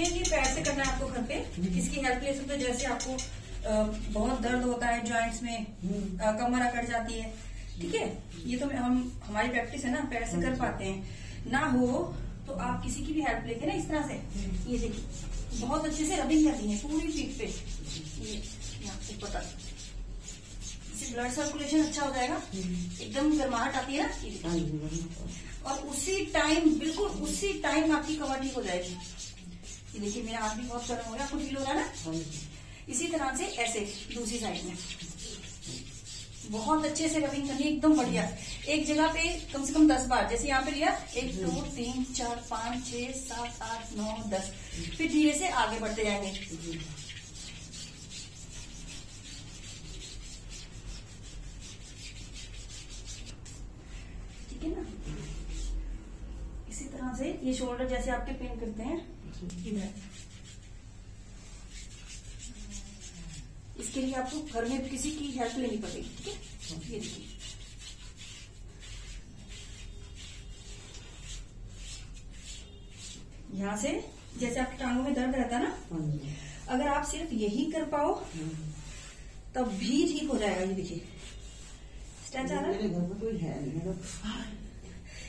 देखिए ये पैर से करना है आपको घर पे इसकी हेल्प ले सकते हो जैसे आपको बहुत दर्द होता है जॉइंट्स में अ, कमर अकड़ जाती है ठीक है? ये तो हम हमारी प्रैक्टिस है ना पैर से कर पाते हैं। ना हो तो आप किसी की भी हेल्प लेके ना इस तरह से ये देखिए बहुत अच्छे से रबिंग करनी है पूरी पीठ पे। ये ऊपर तक इससे ब्लड सर्कुलेशन अच्छा हो जाएगा एकदम गर्माहट आती है ना। हाँ और उसी टाइम बिल्कुल उसी टाइम आपकी कमर ठीक हो जाएगी। ये देखिए मेरा हाथ भी बहुत गर्म हो रहा है आपको फील हो रहा है ना? हाँ इसी तरह से ऐसे दूसरी साइड में। बहुत अच्छे से रबिंग करनी है, एकदम बढ़िया। एक जगह पे कम से कम दस बार जैसे यहाँ पे लिया एक दो तीन चार पाँच छह सात आठ नौ दस। फिर धीरे से आगे बढ़ते जाएँगे। ठीक है ना? इसी तरह से ये शोल्डर जैसे आपके पेन करते हैं। इधर इसके लिए आपको घर में किसी की हेल्प लेनी पड़ेगी ठीक है? ये देखिए। यहाँ से जैसे आपकी टांगों में दर्द रहता है ना? हाँ अगर आप सिर्फ़ यही कर पाओ तब भी ठीक हो जाएगा ये देखिए। स्ट्रेच आ रहा है? घर में कोई है नहीं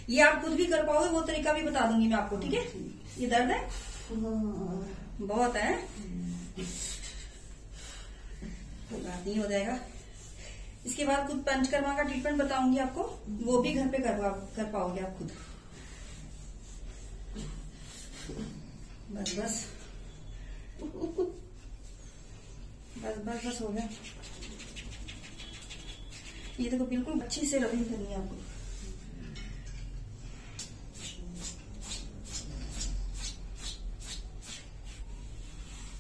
ये आप खुद भी कर पाओगे वो तरीका भी बता दूँगी मैं आपको ठीक है? ये दर्द है हाँ, बहुत है। तो बात नहीं हो जाएगा। इसके बाद खुद पंचकर्मा का ट्रीटमेंट बताऊँगी आपको। वो भी घर पे कर, कर पाओगे आप खुद। बस बस। बस बस बस हो गया। ये देखो बिल्कुल अच्छी से रबिंग करनी है आपको।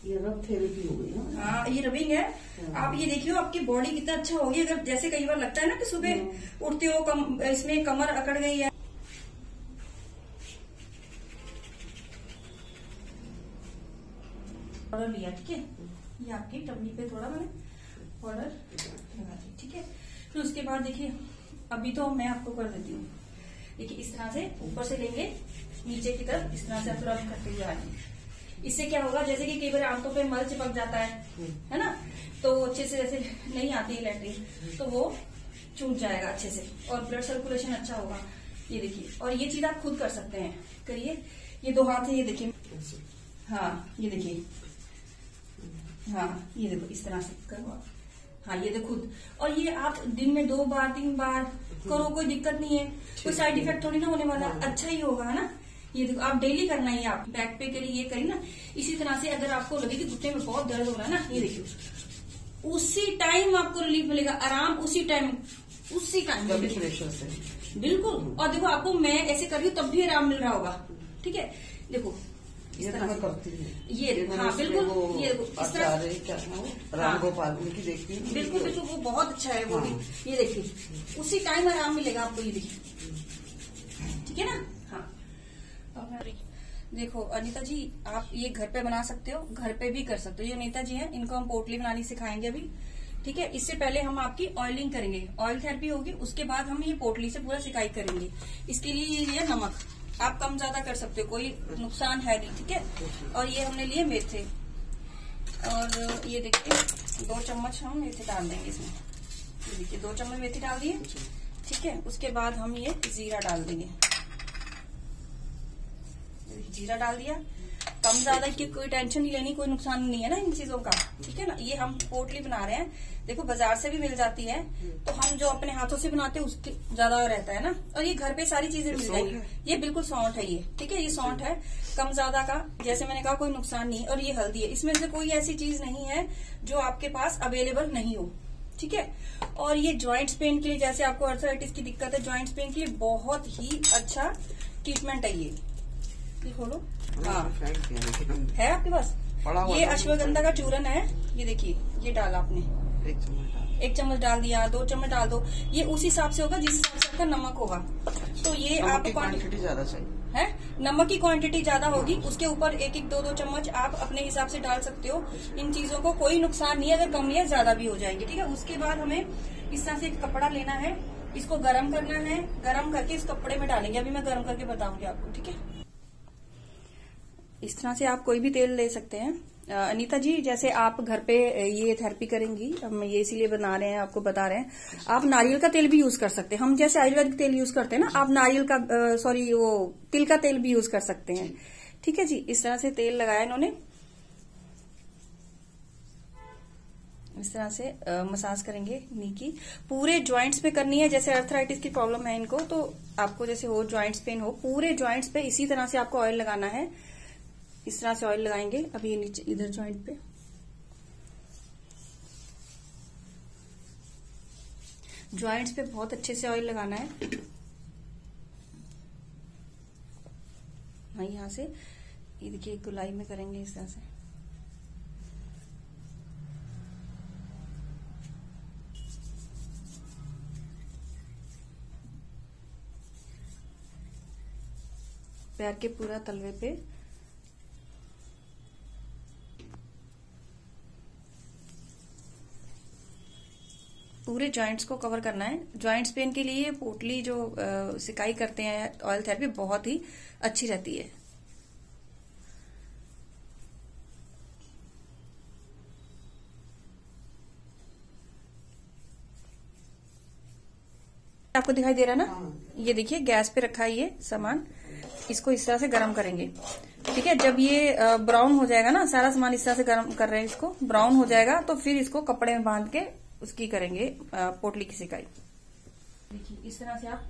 ये रब थेरेपी हो गई ना। हाँ ये रबिंग है। आप ये देखियो आपकी बॉडी कितना अच्छा होगी अगर जैसे कई बार लगता है ना कि सुबह उठते हो कम इसमें कमर अकड़ गई है। ऑर्डर लिया ठीक है? ये आपकी टमनी पे थोड़ा मैंने ऑर्डर लगा दी ठीक है? फिर उसके बाद देखिए अभी तो मैं आपको कर देती हूँ। देखिए इस तरह से ऊपर से लेंगे नीचे की तरफ़ इस तरह से आप रब करते हुए आएँगे इससे क्या होगा? जैसे कि कई बार आँखों पे मल चिपक जाता है है ना? तो अच्छे से जैसे नहीं आती है लैट्रिन तो वो चूट जाएगा अच्छे से और ब्लड सर्कुलेशन अच्छा होगा। ये देखिए और ये चीज़ आप खुद कर सकते हैं। करिए। ये दो हाथ है ये देखिए। हाँ ये देखिए। हाँ ये देखो इस तरह से करो आप। हाँ ये देखो खुद। और ये आप दिन में दो बार तीन बार करो कोई दिक्कत नहीं है। कोई साइड इफ़ेक्ट थोड़ी ना होने वाला अच्छा ही होगा है ना? ये देखो आप डेली करना ही आप बैक पे करिए ये करिए ना इसी तरह से अगर आपको लगे कि घुटने में बहुत दर्द हो रहा है ना ये देखिए उसी टाइम आपको रिलीफ मिलेगा आराम उसी टाइम उसी टाइम से। बिल्कुल और देखो आपको मैं ऐसे कर रही हूँ तब भी आराम मिल रहा होगा ठीक है? देखो इस ये तो तरह करती हूँ। ये देखो, हाँ, बिल्कुल, ये देखो, इस तरह- राम गोपाल उनकी देखती हूँ। बिल्कुल बिल्कुल वो बहुत अच्छा है वो भी। हाँ। ये देखिए उसी टाइम आराम मिलेगा आपको ये देखिए। ठीक है ना? देखो, अनिता जी, आप ये घर पे बना सकते हो, घर पे भी कर सकते हो। ये अनिता जी हैं, इनको हम पोटली बनानी सिखाएँगे अभी। ठीक है? इससे पहले हम आपकी ऑयलिंग करेंगे। ऑयल थेरेपी होगी, उसके बाद हम ये पोटली से पूरा सिकाई करेंगे। इसके लिए ये लिया नमक। आप कम ज़्यादा कर सकते हो, कोई नुकसान है नहीं, ठीक है? और ये हमने लिए मेथे। और ये देखिए, दो चम्मच हम मेथी डाल देंगे इसमें। देखिए, दो चम्मच मेथी डाल दिए। ठीक है? उसके बाद हम ये जीरा डाल देंगे। जीरा डाल दिया। कम ज़्यादा की कोई टेंशन नहीं लेनी कोई नुकसान नहीं है ना इन चीज़ों का ठीक है ना? ये हम पोटली बना रहे हैं। देखो बाज़ार से भी मिल जाती है तो हम जो अपने हाथों से बनाते हैं उसके ज़्यादा रहता है ना? और ये घर पे सारी चीज़ें मिल जाएगी। ये बिल्कुल सौंठ है ये ठीक है? ये सौंठ है। कम ज़्यादा का जैसे मैंने कहा कोई नुकसान नहीं और ये हल्दी है। इसमें से कोई ऐसी चीज़ नहीं है जो आपके पास अवेलेबल नहीं हो ठीक है? और ये जॉइंट्स पेन के लिए जैसे आपको अर्थराइटिस की दिक्कत है जॉइंट्स पेन के लिए बहुत ही अच्छा ट्रीटमेंट है ये। ये खोलो। हाँ। लेकिन है आपके पास? ये अश्वगंधा का चूरन है। ये देखिए ये डाला आपने। एक चम्मच डाल एक चम्मच डाल दिया दो चम्मच डाल दो। ये उस हिसाब से होगा जिस हिसाब से आपका नमक होगा। तो ये आप क्वांटिटी ज़्यादा चाहिए। है? नमक की क्वांटिटी ज़्यादा होगी उसके ऊपर एक एक दो दो चम्मच आप अपने हिसाब से डाल सकते हो। इन चीज़ों को कोई नुकसान नहीं है अगर कम या ज़्यादा भी हो जाएँगे ठीक है? उसके बाद हमें इस तरह से एक कपड़ा लेना है। इसको गर्म करना है। गर्म करके इस कपड़े में डालेंगे। अभी मैं गर्म करके बताऊँगी आपको ठीक है? इस तरह से आप कोई भी तेल ले सकते हैं। अनीता जी, जैसे आप घर पे ये थेरेपी करेंगी, हम ये इसीलिए बना रहे हैं, आपको बता रहे हैं। आप नारियल का तेल भी यूज़ कर सकते हैं। हम जैसे आयुर्वेदिक तेल यूज़ करते हैं ना, आप नारियल का सॉरी वो तिल का तेल भी यूज़ कर सकते हैं। ठीक है जी, इस तरह से तेल लगाया इन्होंने। इस तरह से मसाज करेंगे नी की। पूरे ज्वाइंट्स पे करनी है, जैसे अर्थराइटिस की प्रॉब्लम है इनको तो आपको जैसे हो ज्वाइंट्स पेन हो, पूरे ज्वाइंट्स पे इसी तरह से आपको ऑयल लगाना है। इस तरह से ऑयल लगाएँगे। अभी ये नीचे, इधर जॉइंट पे। जॉइंट्स पे बहुत अच्छे से ऑयल लगाना है। हाँ यहाँ से। ये देखिए गुलाई में करेंगे इस तरह से। पैर के पूरा तलवे पे। पूरे जॉइंट्स को कवर करना है। जॉइंट्स पेन के लिए पोटली जो अ, सिकाई करते हैं ऑयल थेरेपी बहुत ही अच्छी रहती है। आपको दिखाई दे रहा है ना? हाँ। ये देखिए गैस पे रखा है ये सामान। इसको इस तरह से गर्म करेंगे। ठीक है जब ये ब्राउन हो जाएगा ना सारा सामान इस तरह से गर्म कर रहे हैं इसको ब्राउन हो जाएगा तो फिर इसको कपड़े में बाँध के उसकी करेंगे पोटली की सिकाई। देखिए इस तरह से आप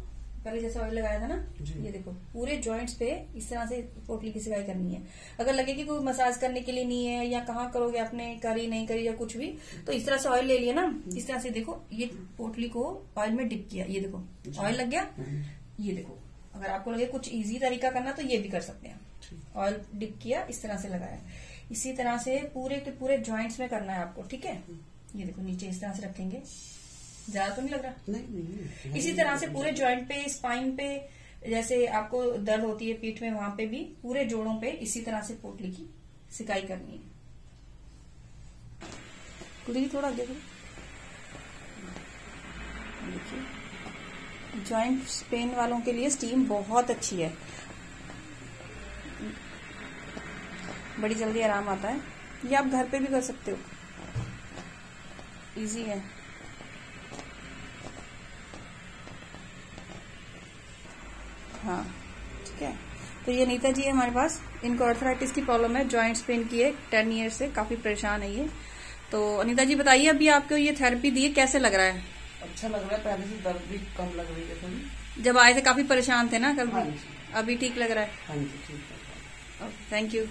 पहले जैसे ऑयल लगाया था ना ये देखो पूरे जॉइंट्स पे इस तरह से पोटली की सिकाई करनी है। अगर लगे कि कोई मसाज करने के लिए नहीं है या कहाँ करोगे आपने करी नहीं करी या कुछ भी तो इस तरह से ऑयल ले लिया ना इस तरह से देखो ये पोटली को ऑयल में डिप किया ये देखो ऑयल लग गया? ये देखो अगर आपको लगे कुछ इजी तरीका करना तो ये भी कर सकते हैं ऑयल डिप किया इस तरह से लगाया। इसी तरह से पूरे के पूरे ज्वाइंट्स में करना है आपको ठीक है? ये देखो नीचे इस तरह से रखेंगे। ज़्यादा तो नहीं लग रहा? नहीं नहीं नहीं इसी तरह से पूरे ज्वाइंट पे स्पाइन पे जैसे आपको दर्द होती है पीठ में वहाँ पे भी पूरे जोड़ों पे इसी तरह से पोटली की सिकाई करनी है। थोड़ा आगे देखिए ज्वाइंट पेन वालों के लिए स्टीम बहुत अच्छी है। बड़ी जल्दी आराम आता है। ये आप घर पे भी कर सकते हो। इजी है हाँ ठीक है। तो ये नीता जी है हमारे पास। इनको अर्थराइटिस की प्रॉब्लम है। जॉइंट्स पेन की है। टेन ईयर से काफ़ी परेशान है ये। तो अनिता जी बताइए अभी आपको ये थेरेपी दी है कैसे लग रहा है? अच्छा लग रहा है पहले से दर्द भी कम लग रही है थोड़ी। जब आए थे काफ़ी परेशान थे ना कल हाँ भी अभी ठीक लग रहा है। हाँ जी ठीक है। Thank you